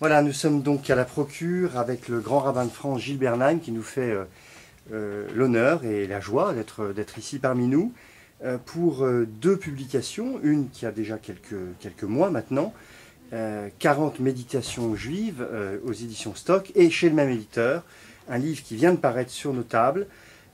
Voilà, nous sommes donc à la procure avec le grand rabbin de France Gilles Bernheim qui nous fait euh, euh, l'honneur et la joie d'être ici parmi nous euh, pour deux publications, une qui a déjà quelques, mois maintenant, euh, 40 méditations juives aux éditions Stock et chez le même éditeur, un livre qui vient de paraître sur nos tables.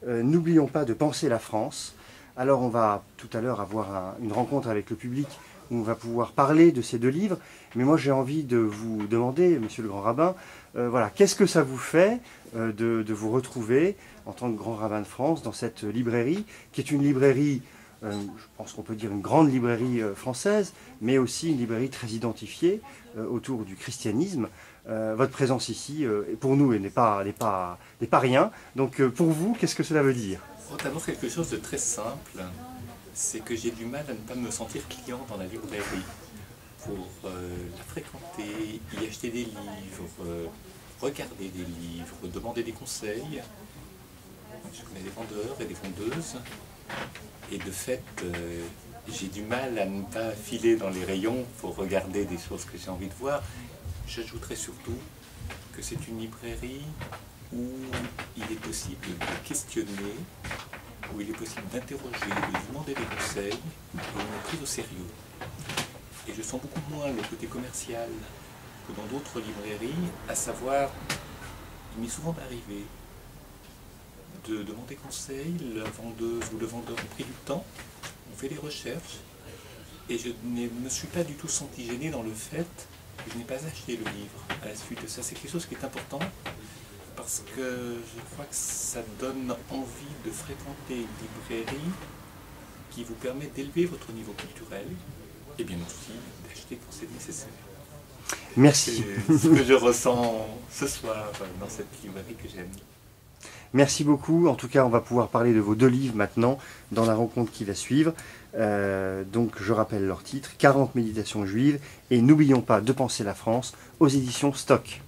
N'oublions pas de penser la France. Alors on va tout à l'heure avoir un- une rencontre avec le public on va pouvoir parler de ces deux livres. Mais moi j'ai envie de vous demander, monsieur le grand rabbin, euh, voilà, qu'est-ce que ça vous fait euh, de, vous retrouver en tant que grand rabbin de France dans cette librairie, qui est une librairie, euh, je pense qu'on peut dire une grande librairie française, mais aussi une librairie très identifiée autour du christianisme. Votre présence ici, pour nous, n'est pas, pas, n'est pas rien. Donc pour vous, qu'est-ce que cela veut dire? D'abord quelque chose de très simple, c'est que j'ai du mal à ne pas me sentir client dans la librairie. Pour euh, la fréquenter, y acheter des livres, euh, regarder des livres, demander des conseils. Je connais des vendeurs et des vendeuses. Et de fait, euh, j'ai du mal à ne pas filer dans les rayons pour regarder des choses que j'ai envie de voir. J'ajouterais surtout que c'est une librairie où il est possible de questionner, où il est possible d'interroger, de demander des conseils, et on est pris au sérieux. Et je sens beaucoup moins le côté commercial que dans d'autres librairies, à savoir, il m'est souvent arrivé de demander conseil, la vendeuse ou le vendeur ont pris du temps, on fait des recherches, et je ne me suis pas du tout senti gêné dans le fait que je n'ai pas acheté le livre à la suite de ça. C'est quelque chose qui est important parce que je crois que ça donne envie de fréquenter une librairie qui vous permet d'élever votre niveau culturel et bien aussi d'acheter quand c'est nécessaire. Merci. C'est ce que je ressens ce soir dans cette librairie que j'aime. Merci beaucoup. En tout cas, on va pouvoir parler de vos deux livres maintenant dans la rencontre qui va suivre. Euh, donc, je rappelle leur titre 40 méditations juives et n'oublions pas de penser la France aux éditions Stock.